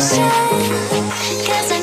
cause I